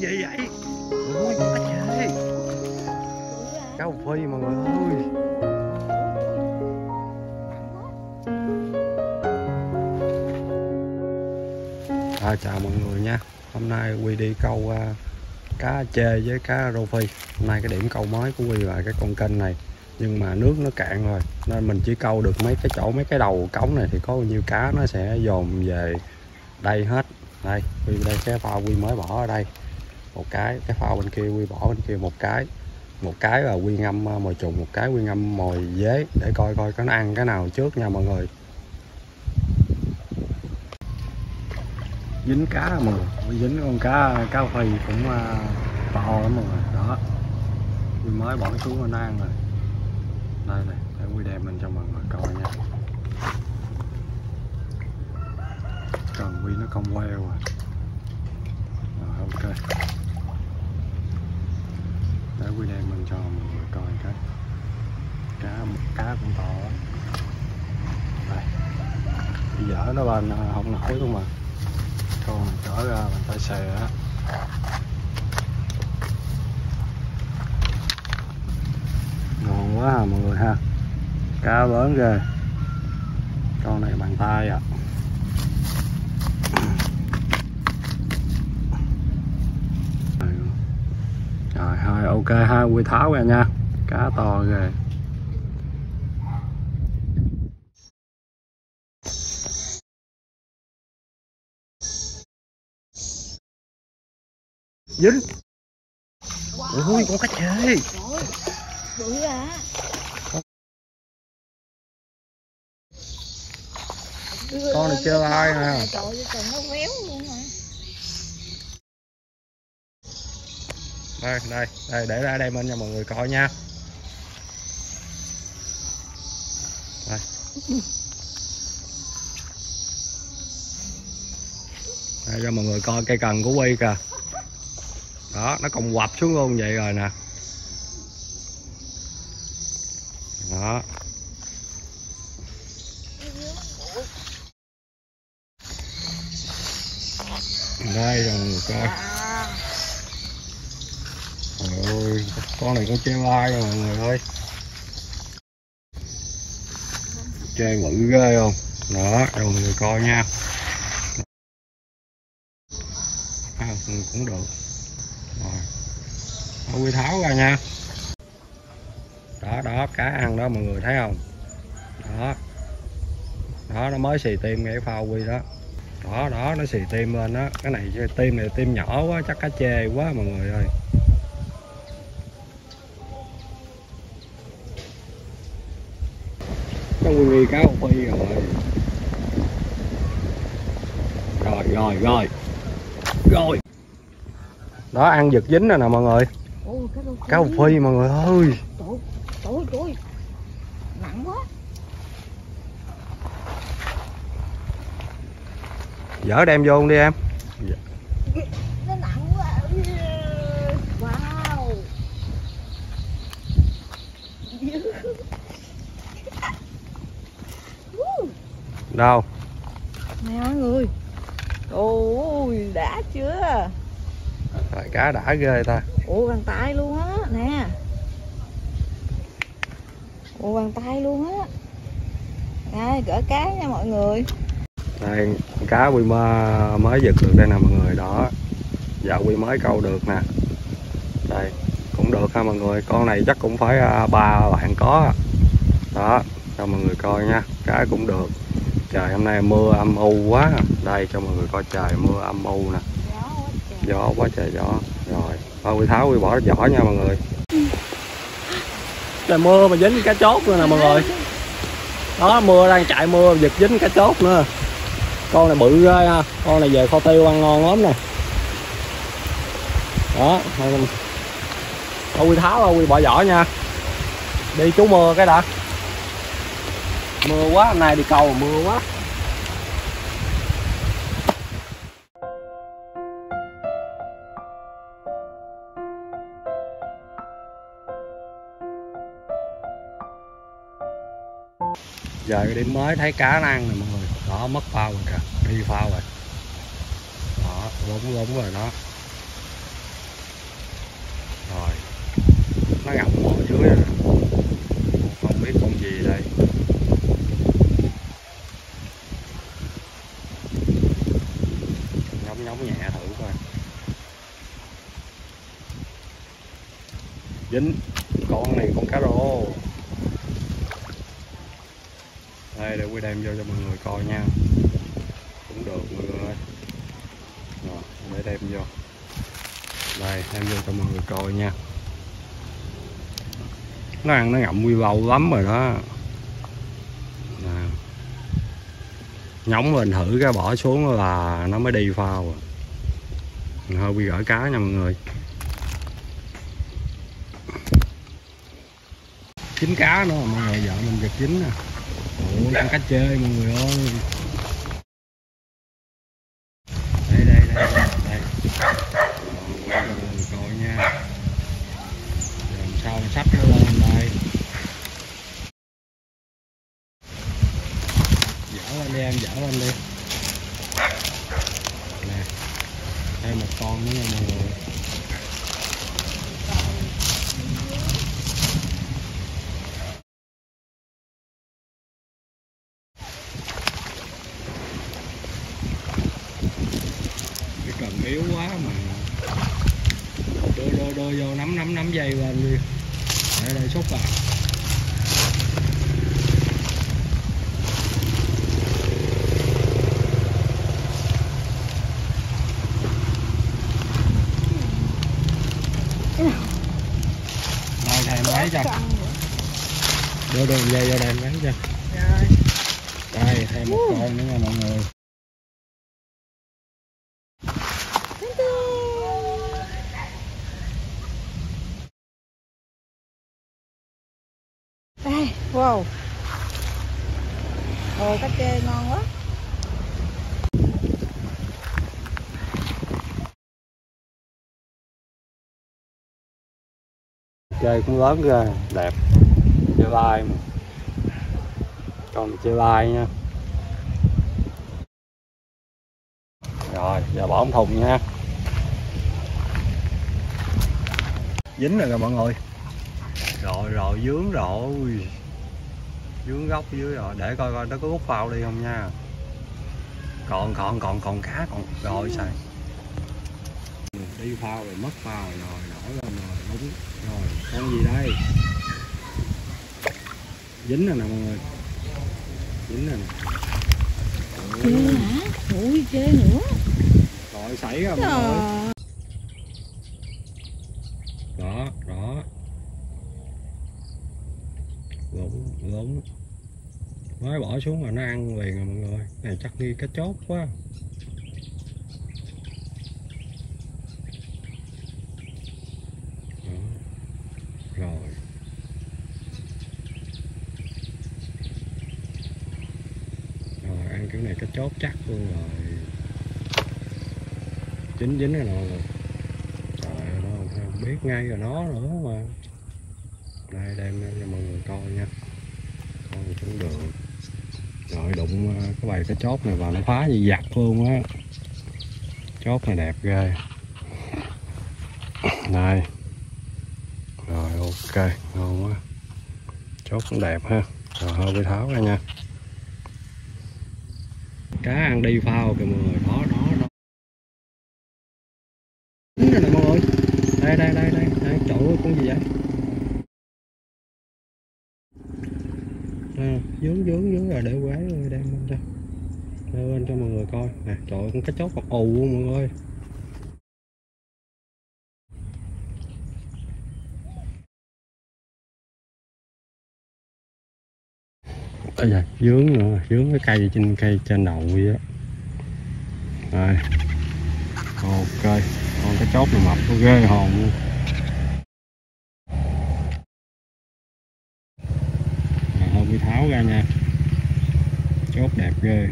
con gì vậy? Ôi cá chê cá phi mọi người ơi à, chào mọi người nha. Hôm nay quy đi câu uh, cá chê với cá rô phi. Hôm nay cái điểm câu mới của quy là cái con kênh này. Nhưng mà nước nó cạn rồi nên mình chỉ câu được mấy cái chỗ mấy cái đầu cống này thì có bao nhiêu cá nó sẽ dồn về đây hết. Đây quy đây cái phao quy mới bỏ ở đây một cái cái phao bên kia quy bỏ bên kia một cái. Một cái là quy ngâm à, mồi trùng một cái quy ngâm mồi dế. Để coi coi có nó ăn cái nào trước nha mọi người. Dính cá mọi người. Dính con cá cá phi cũng uh, to lắm mọi người. Đó. Quy mới bỏ xuống nó ăn rồi. Đây này để quy đem lên cho mọi người coi nha. Cần quy nó cong queo rồi rồi ok để quy đem mình cho mọi người coi cái cá cá cũng to lắm đây. Dở nó lên không nổi luôn mà con trở ra, mình tay xè á. Ngon quá à mọi người ha. Cá lớn ghê. Con này bằng tay à rồi hai ok ha quy tháo ra nha. Cá to ghê. Dính. Ui con cá chê bự à. Con này chơi ai nè? Trời ơi trời nó véo luôn rồi đây đây. Đây, để ra đây bên cho mọi người coi nha. Đây. Đây, cho mọi người coi cây cần của quy kìa. Đó, nó còn quặp xuống luôn vậy rồi nè. Đó. Đây rồi mọi người coi ơi, con này con treo lai rồi mọi người ơi? Chơi bự ghê không? Đó, cho mọi người coi nha. À, Cũng được. Rồi. Thôi quy tháo ra nha. Đó, đó, cá ăn đó mọi người thấy không? Đó. Đó, nó mới xì tim ngay cái phao quy đó. Đó, đó, nó xì tim lên đó. Cái này tim này tim nhỏ quá, chắc cá chê quá mọi người ơi. Nguyên nghi cá hồng phi rồi. Rồi rồi rồi. Rồi. Đó ăn giật dính rồi nè mọi người. Cá hồng phi mọi người ơi. Trời nặng quá. Dở đem vô đi em. Nó nặng quá wow đâu? Nè mọi người. Ôi đã chưa? Rồi cá đã ghê ta. Ủa bàn tay luôn á nè. Ủa bàn tay luôn á. Đây gỡ cá nha mọi người. Đây cá quy mơ mới giật được đây nè mọi người đó. Dạ quy mới câu được nè. Đây cũng được ha mọi người. Con này chắc cũng phải à, ba bạn có. Đó cho mọi người coi nha. Cá cũng được trời, hôm nay mưa âm u quá. Đây, cho mọi người coi trời, mưa âm u nè. Gió quá trời gió. Quá trời gió rồi, thôi quý tháo quý bỏ vỏ nha mọi người. Trời, mưa mà dính cá chốt nữa nè mọi người. Đó, mưa đang chạy mưa, giật dính cá chốt nữa. Con này bự ghê ha. Con này về kho tiêu ăn ngon lắm nè. Đó, thôi thôi quy tháo rồi quy bỏ vỏ nha. Đi chú mưa cái đã mưa quá, hôm nay đi câu mưa quá. Giờ cái điểm mới thấy cá năng nè mọi người. Đó, mất phao rồi kìa, đi phao rồi. Đó lúng lúng rồi đó. Rồi. Nó ngậm ở dưới rồi dính con này con cá rô. Đây, để quy đem vô cho mọi người coi nha. Cũng được mọi người ơi. Rồi, để đem vô. Đây, đem vô cho mọi người coi nha. Nó ăn nó ngậm quy lâu lắm rồi đó. Nè. Nhóng lên thử cái bỏ xuống là nó mới đi phao à. hơi bị gỡ cá nha mọi người. Chín cá nữa mọi người vợ mình giật chín nè. Ủa ăn cá chơi mọi người ơi. Đây đây đây đây, mọi người coi nha. Rồi làm sao mà sắp nó lên đây? Dở lên đi em dở lên đi. Nè thêm một con nữa nha mọi người cái cần yếu quá mà đưa đưa đưa vô nắm nắm nắm dây lên đi để đây xúc à Rồi thầy lấy cho. Đưa đưa dây vô đây lấy cho. Đây thêm một con nữa nha mọi người wow. Ồ cá chê ngon quá. Chơi cũng lớn ghê đẹp. Chơi lai mà. Con chơi lai nha. Rồi giờ bỏ ống thùng nha. Dính rồi kìa mọi người. Rồi rồi dướng rồi dướng gốc dưới rồi. Để coi coi nó có rút phao đi không nha. Còn còn còn còn cá còn rồi xài đi phao rồi mất phao rồi nổi lên rồi đúng rồi. Con gì đây? Dính rồi nè mọi người. Dính rồi nè. Hả ui chê nữa. Rồi xảy rồi mọi người Trời. đó đó lủng lủng mới bỏ xuống là nó ăn liền rồi mọi người. Này, chắc nghi cá chốt quá. Rồi. Rồi, ăn kiểu này cá chốt chắc luôn rồi. Dính dính rồi nè mọi người. Trời ơi nó không biết ngay rồi nó nữa mà đây đem cho mọi người coi nha. Con cũng được. Rồi đụng ờ, cái bầy cái chốt này vào nó phá như giặt luôn á. Chốt này đẹp ghê. Này rồi, ok, ngon quá. Chốt cũng đẹp ha. Rồi, hơi bị tháo ra nha. Cá ăn đi phao kìa mọi người. Đó đó đó. Dính rồi nè mọi người. Đây đây đây đây đây. Chỗ con gì vậy à, dướng dướng là để quái rồi đem lên cho. Đem lên cho mọi người coi. Nè trời con cá chốt còn ù luôn mọi người Ây da, dướng nữa dướng cái cây trên cây trên đầu vậy á. Rồi. Ok con cái chốt này mập nó ghê hồn luôn. Tháo ra nha. Chốt đẹp ghê.